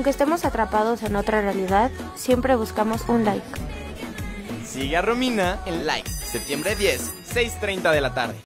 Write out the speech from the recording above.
Aunque estemos atrapados en otra realidad, siempre buscamos un like. Sigue a Romina en like, septiembre 10, 6.30 de la tarde.